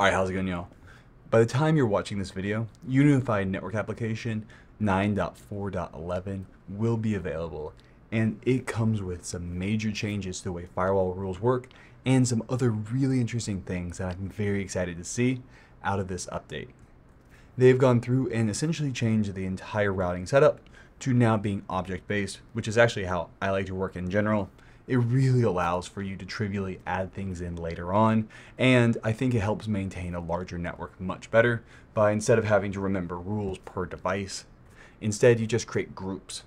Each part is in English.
Alright, how's it going y'all? By the time you're watching this video, UniFi Network Application 9.4.11 will be available, and it comes with some major changes to the way firewall rules work and some other really interesting things that I'm very excited to see out of this update. They've gone through and essentially changed the entire routing setup to now being object-based, which is actually how I like to work in general, it really allows for you to trivially add things in later on, and I think it helps maintain a larger network much better by instead of having to remember rules per device, instead you just create groups.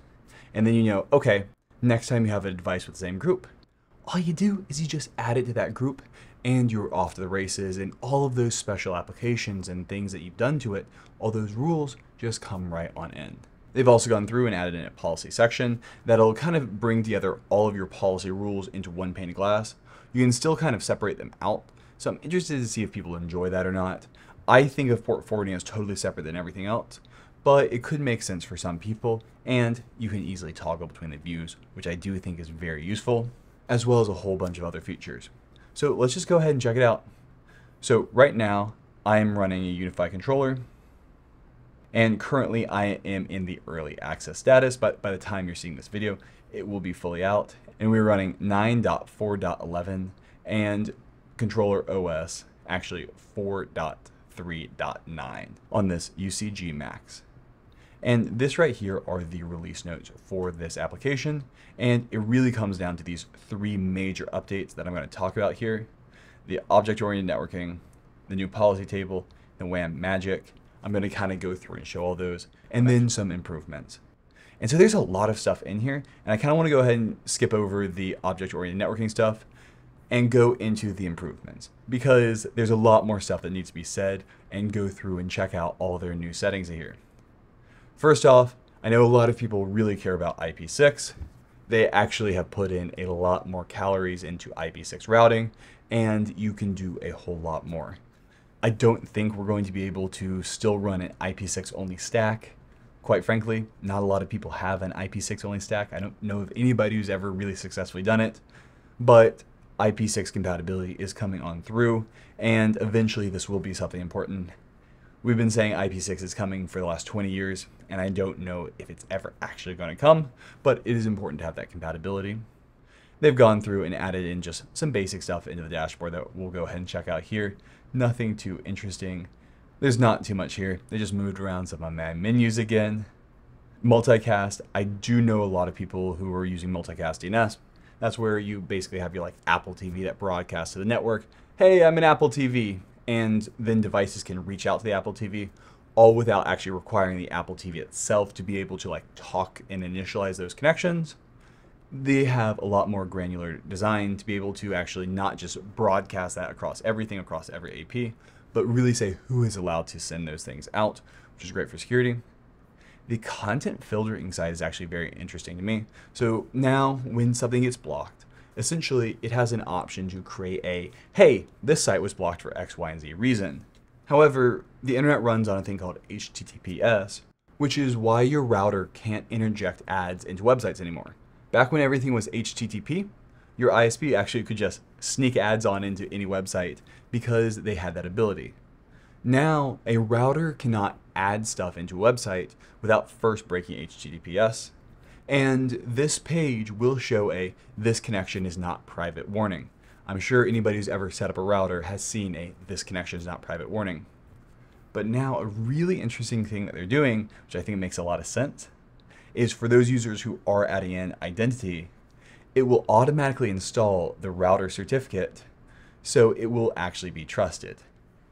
And then you know, okay, next time you have a device with the same group, all you do is you just add it to that group and you're off to the races and all of those special applications and things that you've done to it, all those rules just come right on in. They've also gone through and added in a policy section that'll kind of bring together all of your policy rules into one pane of glass. You can still kind of separate them out, so I'm interested to see if people enjoy that or not. I think of port forwarding as totally separate than everything else, but it could make sense for some people, and you can easily toggle between the views, which I do think is very useful, as well as a whole bunch of other features. So let's just go ahead and check it out. So right now, I am running a UniFi controller and currently I am in the early access status, but by the time you're seeing this video, it will be fully out. And we're running 9.4.11 and controller OS actually 4.3.9 on this UCG Max. And this right here are the release notes for this application. And it really comes down to these three major updates that I'm going to talk about here. The object-oriented networking, the new policy table, the WAN Magic, I'm going to kind of go through and show all those and then some improvements. And so there's a lot of stuff in here, and I kind of want to go ahead and skip over the object-oriented networking stuff and go into the improvements because there's a lot more stuff that needs to be said and go through and check out all their new settings here. First off, I know a lot of people really care about IP6. They actually have put in a lot more calories into IP6 routing, and you can do a whole lot more. I don't think we're going to be able to still run an IP6 only stack. Quite frankly, not a lot of people have an IP6 only stack. I don't know of anybody who's ever really successfully done it, but IP6 compatibility is coming on through, and eventually this will be something important. We've been saying IP6 is coming for the last 20 years, and I don't know if it's ever actually going to come, but it is important to have that compatibility. They've gone through and added in just some basic stuff into the dashboard that we'll go ahead and check out here. Nothing too interesting. There's not too much here. They just moved around some of my menus again. Multicast, I do know a lot of people who are using multicast DNS. That's where you basically have your like Apple TV that broadcasts to the network. Hey, I'm an Apple TV. And then devices can reach out to the Apple TV all without actually requiring the Apple TV itself to be able to like talk and initialize those connections they have a lot more granular design to be able to actually not just broadcast that across everything across every AP, but really say who is allowed to send those things out, which is great for security. The content filtering side is actually very interesting to me. So now when something gets blocked, essentially it has an option to create a, hey, this site was blocked for X, Y, and Z reason. However, the internet runs on a thing called HTTPS, which is why your router can't interject ads into websites anymore. Back when everything was HTTP, your ISP actually could just sneak ads on into any website because they had that ability. Now, a router cannot add stuff into a website without first breaking HTTPS. And this page will show a this connection is not private warning. I'm sure anybody who's ever set up a router has seen a this connection is not private warning. But now a really interesting thing that they're doing, which I think makes a lot of sense, is for those users who are adding in identity, it will automatically install the router certificate so it will actually be trusted.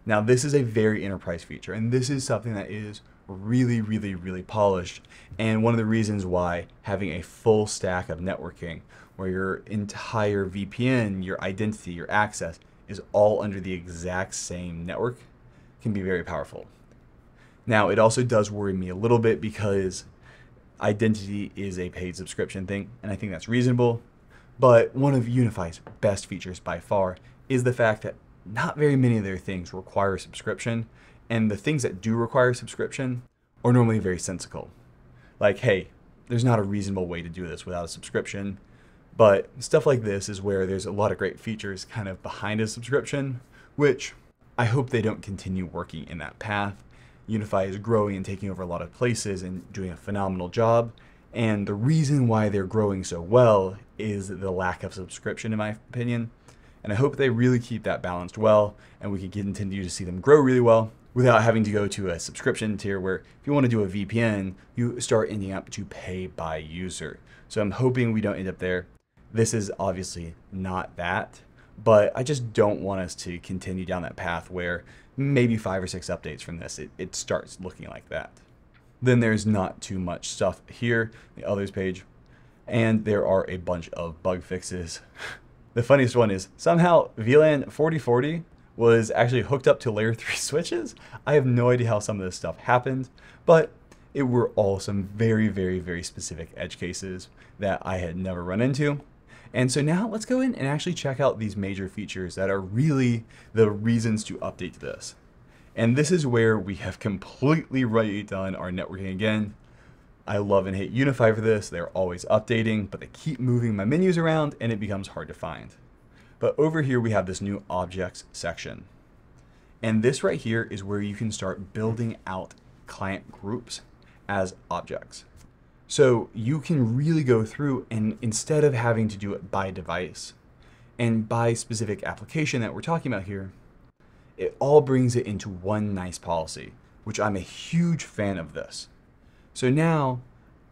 Now this is a very enterprise feature and this is something that is really, really, really polished and one of the reasons why having a full stack of networking where your entire VPN, your identity, your access is all under the exact same network can be very powerful. Now it also does worry me a little bit because identity is a paid subscription thing, and I think that's reasonable. But one of UniFi's best features by far is the fact that not very many of their things require a subscription, and the things that do require subscription are normally very sensical. Like, hey, there's not a reasonable way to do this without a subscription. But stuff like this is where there's a lot of great features kind of behind a subscription, which I hope they don't continue working in that path. UniFi is growing and taking over a lot of places and doing a phenomenal job. And the reason why they're growing so well is the lack of subscription, in my opinion. And I hope they really keep that balanced well and we can continue to see them grow really well without having to go to a subscription tier where if you want to do a VPN, you start ending up to pay by user. So I'm hoping we don't end up there. This is obviously not that, but I just don't want us to continue down that path where maybe five or six updates from this, it, it starts looking like that. Then there's not too much stuff here, the others page, and there are a bunch of bug fixes. the funniest one is somehow VLAN 4040 was actually hooked up to layer 3 switches. I have no idea how some of this stuff happened, but it were all some very, very, very specific edge cases that I had never run into. And so now let's go in and actually check out these major features that are really the reasons to update this. And this is where we have completely redone our networking again. I love and hate UniFi for this. They're always updating, but they keep moving my menus around and it becomes hard to find. But over here, we have this new objects section. And this right here is where you can start building out client groups as objects. So you can really go through and instead of having to do it by device and by specific application that we're talking about here, it all brings it into one nice policy, which I'm a huge fan of this. So now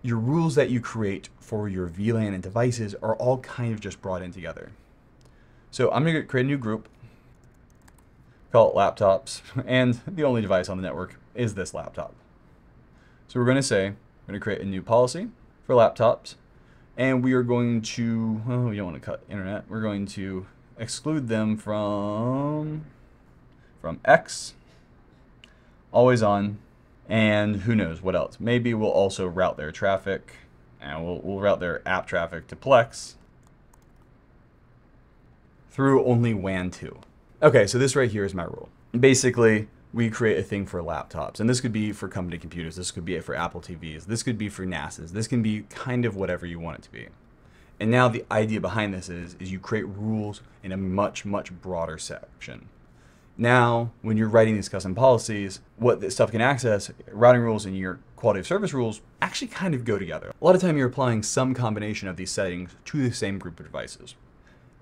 your rules that you create for your VLAN and devices are all kind of just brought in together. So I'm going to create a new group, call it laptops, and the only device on the network is this laptop. So we're going to say, going to create a new policy for laptops, and we are going to, oh, we don't want to cut internet, we're going to exclude them from, from X, always on, and who knows what else. Maybe we'll also route their traffic, and we'll, we'll route their app traffic to Plex, through only WAN 2. Okay, so this right here is my rule. Basically, we create a thing for laptops, and this could be for company computers, this could be for Apple TVs, this could be for NASA's, this can be kind of whatever you want it to be. And now the idea behind this is, is you create rules in a much, much broader section. Now, when you're writing these custom policies, what this stuff can access, routing rules and your quality of service rules actually kind of go together. A lot of time you're applying some combination of these settings to the same group of devices.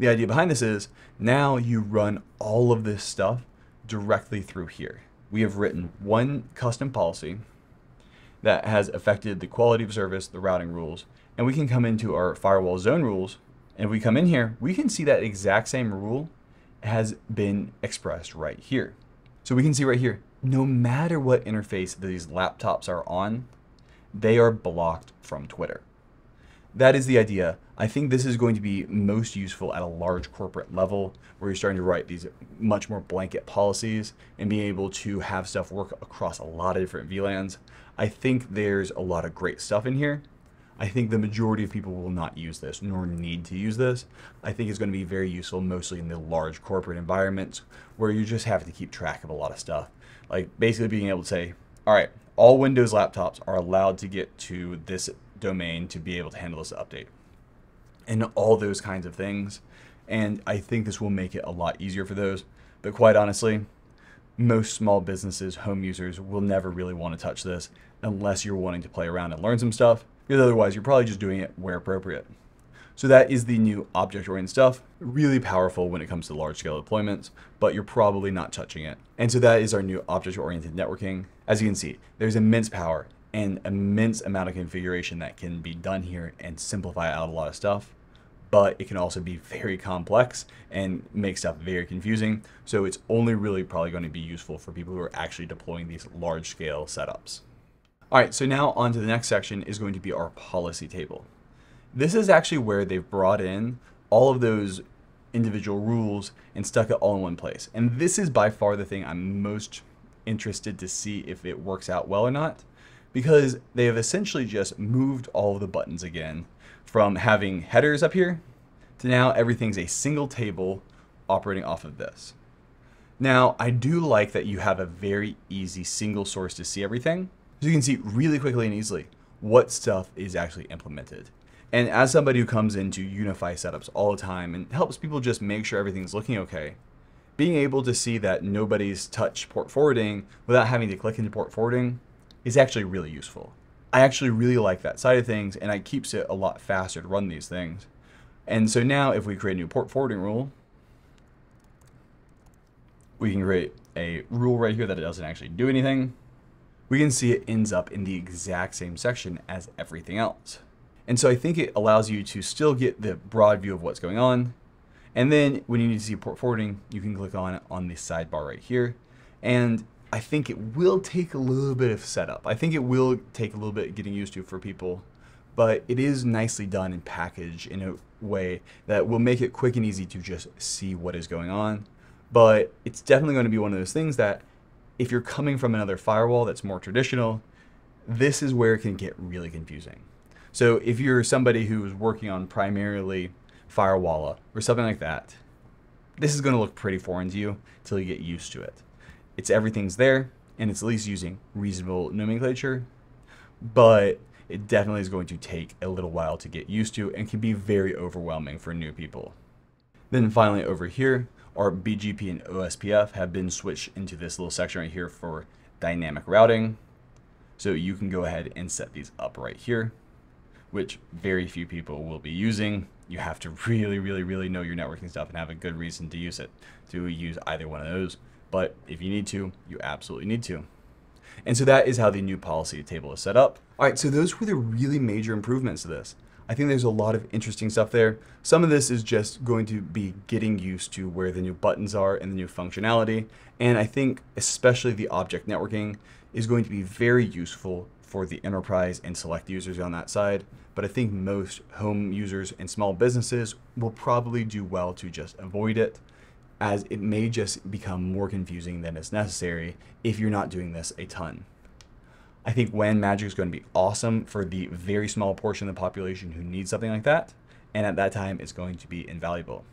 The idea behind this is now you run all of this stuff directly through here. We have written one custom policy that has affected the quality of service, the routing rules, and we can come into our firewall zone rules. And if we come in here, we can see that exact same rule has been expressed right here. So we can see right here, no matter what interface these laptops are on, they are blocked from Twitter that is the idea. I think this is going to be most useful at a large corporate level where you're starting to write these much more blanket policies and being able to have stuff work across a lot of different VLANs. I think there's a lot of great stuff in here. I think the majority of people will not use this nor need to use this. I think it's going to be very useful mostly in the large corporate environments where you just have to keep track of a lot of stuff. Like basically being able to say, all right, all Windows laptops are allowed to get to this domain to be able to handle this update and all those kinds of things. And I think this will make it a lot easier for those. But quite honestly, most small businesses, home users will never really want to touch this unless you're wanting to play around and learn some stuff, because otherwise you're probably just doing it where appropriate. So that is the new object-oriented stuff. Really powerful when it comes to large-scale deployments, but you're probably not touching it. And so that is our new object-oriented networking. As you can see, there's immense power and immense amount of configuration that can be done here and simplify out a lot of stuff but it can also be very complex and make stuff very confusing. So it's only really probably going to be useful for people who are actually deploying these large scale setups. All right, so now on to the next section is going to be our policy table. This is actually where they've brought in all of those individual rules and stuck it all in one place. And this is by far the thing I'm most interested to see if it works out well or not because they have essentially just moved all of the buttons again from having headers up here to now everything's a single table operating off of this. Now, I do like that you have a very easy single source to see everything. So you can see really quickly and easily what stuff is actually implemented. And as somebody who comes into UniFi setups all the time and helps people just make sure everything's looking okay, being able to see that nobody's touched port forwarding without having to click into port forwarding is actually really useful. I actually really like that side of things and it keeps it a lot faster to run these things. And so now if we create a new port forwarding rule, we can create a rule right here that it doesn't actually do anything. We can see it ends up in the exact same section as everything else. And so I think it allows you to still get the broad view of what's going on. And then when you need to see port forwarding, you can click on on the sidebar right here. And I think it will take a little bit of setup. I think it will take a little bit getting used to for people, but it is nicely done and packaged in a way that will make it quick and easy to just see what is going on. But it's definitely going to be one of those things that if you're coming from another firewall that's more traditional, this is where it can get really confusing. So if you're somebody who's working on primarily Firewalla or something like that, this is going to look pretty foreign to you until you get used to it it's everything's there and it's at least using reasonable nomenclature, but it definitely is going to take a little while to get used to and can be very overwhelming for new people. Then finally over here, our BGP and OSPF have been switched into this little section right here for dynamic routing. So you can go ahead and set these up right here, which very few people will be using. You have to really, really, really know your networking stuff and have a good reason to use it to use either one of those. But if you need to, you absolutely need to. And so that is how the new policy table is set up. All right, so those were the really major improvements to this. I think there's a lot of interesting stuff there. Some of this is just going to be getting used to where the new buttons are and the new functionality. And I think especially the object networking is going to be very useful for the enterprise and select users on that side. But I think most home users and small businesses will probably do well to just avoid it as it may just become more confusing than is necessary if you're not doing this a ton. I think WAN Magic is going to be awesome for the very small portion of the population who needs something like that, and at that time it's going to be invaluable.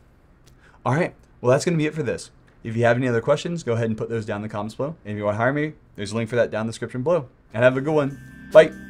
All right, well that's going to be it for this. If you have any other questions, go ahead and put those down in the comments below. And if you want to hire me, there's a link for that down in the description below. And have a good one. Bye.